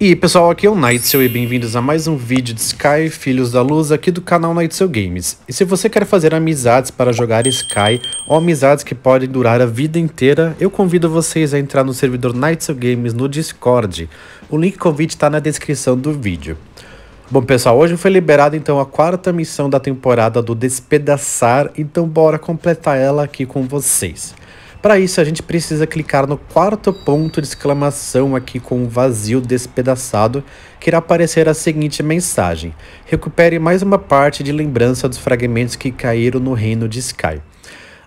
E pessoal, aqui é o Nightshell e bem-vindos a mais um vídeo de Sky Filhos da Luz aqui do canal Nightshell Games. E se você quer fazer amizades para jogar Sky ou amizades que podem durar a vida inteira, eu convido vocês a entrar no servidor Nightshell Games no Discord. O link convite está na descrição do vídeo. Bom pessoal, hoje foi liberada então a quarta missão da temporada do Despedaçar, então bora completar ela aqui com vocês. Para isso, a gente precisa clicar no quarto ponto de exclamação aqui com o vazio despedaçado, que irá aparecer a seguinte mensagem. Recupere mais uma parte de lembrança dos fragmentos que caíram no reino de Sky.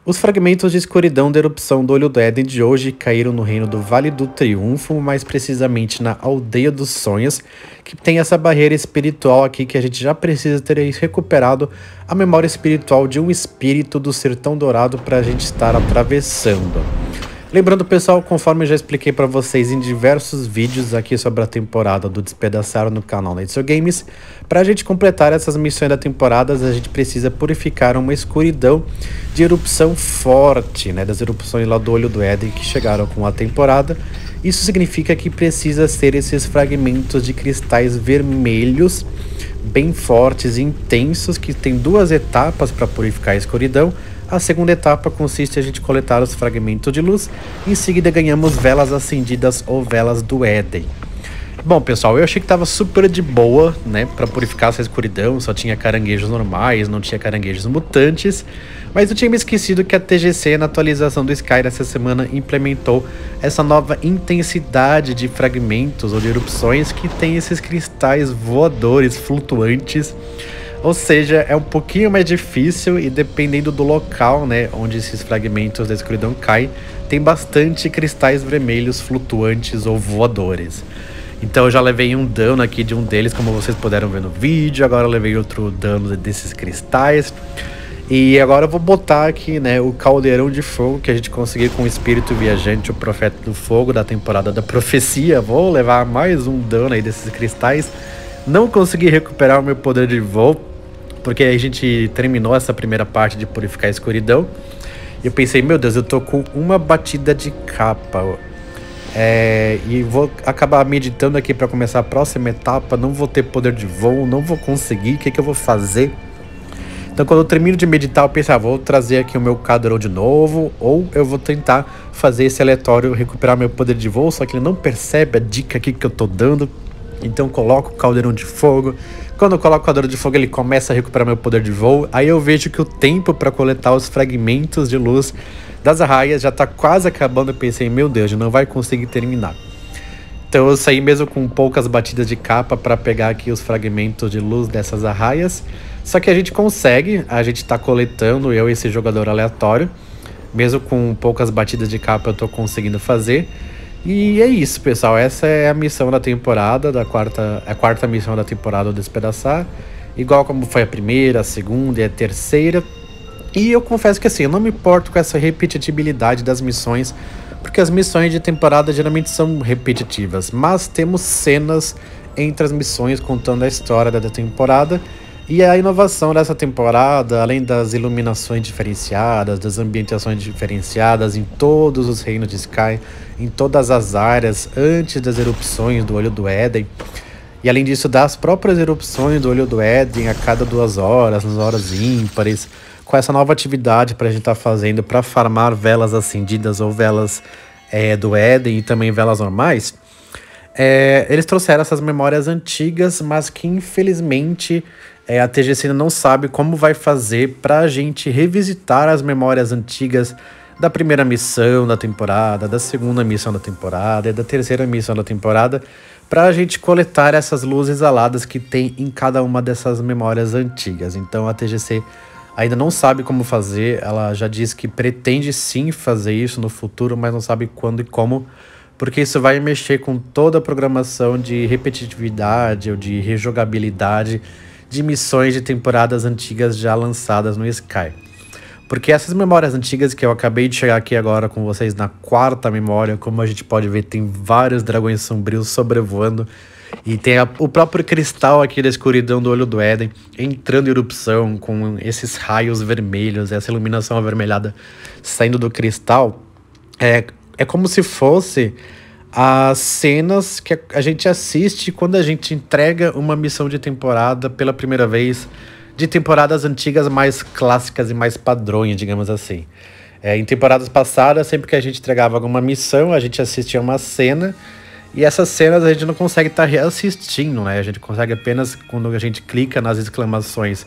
Os fragmentos de escuridão da erupção do Olho do Éden de hoje caíram no reino do Vale do Triunfo, mais precisamente na Aldeia dos Sonhos, que tem essa barreira espiritual aqui que a gente já precisa ter recuperado a memória espiritual de um espírito do Sertão Dourado para a gente estar atravessando. Lembrando, pessoal, conforme eu já expliquei para vocês em diversos vídeos aqui sobre a temporada do Despedaçar no canal Nature Games, para a gente completar essas missões da temporada, a gente precisa purificar uma escuridão de erupção forte, né, das erupções lá do Olho do Éden que chegaram com a temporada. Isso significa que precisa ser esses fragmentos de cristais vermelhos bem fortes e intensos que tem duas etapas para purificar a escuridão a segunda etapa consiste em a gente coletar os fragmentos de luz, em seguida ganhamos velas acendidas ou velas do Éden. Bom, pessoal, eu achei que tava super de boa, né, para purificar essa escuridão, só tinha caranguejos normais, não tinha caranguejos mutantes, mas eu tinha me esquecido que a TGC, na atualização do Sky dessa semana, implementou essa nova intensidade de fragmentos ou de erupções que tem esses cristais voadores, flutuantes, ou seja, é um pouquinho mais difícil e dependendo do local, né, onde esses fragmentos da escuridão caem, tem bastante cristais vermelhos flutuantes ou voadores. Então eu já levei um dano aqui de um deles, como vocês puderam ver no vídeo. Agora eu levei outro dano desses cristais. E agora eu vou botar aqui, né, o caldeirão de fogo que a gente conseguiu com o espírito viajante, o profeta do fogo da temporada da profecia. Vou levar mais um dano aí desses cristais. Não consegui recuperar o meu poder de voo porque a gente terminou essa primeira parte de purificar a escuridão. E eu pensei, meu Deus, eu tô com uma batida de capa. É, e vou acabar meditando aqui para começar a próxima etapa. Não vou ter poder de voo, não vou conseguir. O que, que eu vou fazer? Então, quando eu termino de meditar, eu penso, ah, vou trazer aqui o meu cadrão de novo, ou eu vou tentar fazer esse aleatório recuperar meu poder de voo, só que ele não percebe a dica aqui que eu tô dando. Então, coloco o caldeirão de fogo, quando eu coloco o caldeirão de fogo, ele começa a recuperar meu poder de voo. Aí eu vejo que o tempo para coletar os fragmentos de luz das arraias já está quase acabando. Eu pensei, meu Deus, não vai conseguir terminar. Então eu saí mesmo com poucas batidas de capa para pegar aqui os fragmentos de luz dessas arraias. Só que a gente consegue, a gente está coletando, eu e esse jogador aleatório. Mesmo com poucas batidas de capa eu estou conseguindo fazer. E é isso, pessoal. Essa é a missão da temporada, da quarta, a quarta missão da temporada do Despedaçar. Igual como foi a primeira, a segunda e a terceira. E eu confesso que assim, eu não me importo com essa repetitividade das missões, porque as missões de temporada geralmente são repetitivas, mas temos cenas entre as missões contando a história da temporada e a inovação dessa temporada, além das iluminações diferenciadas, das ambientações diferenciadas em todos os reinos de Sky, em todas as áreas, antes das erupções do Olho do Éden, e além disso, das próprias erupções do Olho do Éden a cada duas horas, nas horas ímpares, com essa nova atividade para a gente estar tá fazendo para farmar velas acendidas ou velas é, do Éden e também velas normais, é, eles trouxeram essas memórias antigas, mas que infelizmente é, a TGC ainda não sabe como vai fazer para a gente revisitar as memórias antigas da primeira missão da temporada, da segunda missão da temporada e da terceira missão da temporada, para a gente coletar essas luzes aladas que tem em cada uma dessas memórias antigas. Então a TGC ainda não sabe como fazer, ela já diz que pretende sim fazer isso no futuro, mas não sabe quando e como, porque isso vai mexer com toda a programação de repetitividade ou de rejogabilidade de missões de temporadas antigas já lançadas no Sky. Porque essas memórias antigas que eu acabei de chegar aqui agora com vocês na quarta memória, como a gente pode ver, tem vários dragões sombrios sobrevoando. E tem a, o próprio cristal aqui da escuridão do olho do Éden entrando em erupção com esses raios vermelhos, essa iluminação avermelhada saindo do cristal. É, é como se fosse as cenas que a gente assiste quando a gente entrega uma missão de temporada pela primeira vez, de temporadas antigas mais clássicas e mais padrões, digamos assim. É, em temporadas passadas, sempre que a gente entregava alguma missão, a gente assistia uma cena e essas cenas a gente não consegue estar tá reassistindo, né? A gente consegue apenas quando a gente clica nas exclamações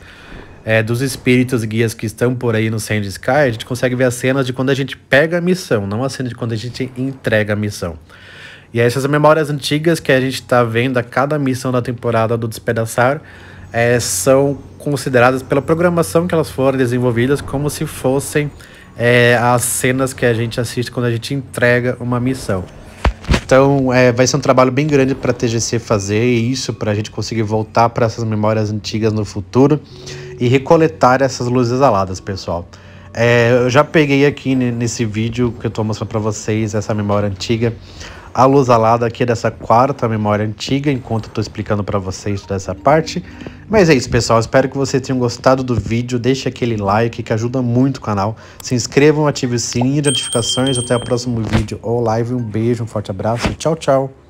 é, dos espíritos guias que estão por aí no Sand Sky, a gente consegue ver as cenas de quando a gente pega a missão, não a cena de quando a gente entrega a missão. E essas memórias antigas que a gente está vendo a cada missão da temporada do Despedaçar é, são consideradas pela programação que elas foram desenvolvidas como se fossem é, as cenas que a gente assiste quando a gente entrega uma missão. Então, é, vai ser um trabalho bem grande para a TGC fazer isso, para a gente conseguir voltar para essas memórias antigas no futuro e recoletar essas luzes aladas, pessoal. É, eu já peguei aqui nesse vídeo que eu estou mostrando para vocês essa memória antiga. A luz alada aqui dessa quarta memória antiga, enquanto eu estou explicando para vocês toda essa parte. Mas é isso, pessoal. Espero que vocês tenham gostado do vídeo. Deixe aquele like que ajuda muito o canal. Se inscrevam, ative o sininho de notificações. Até o próximo vídeo ou live. Um beijo, um forte abraço. Tchau, tchau.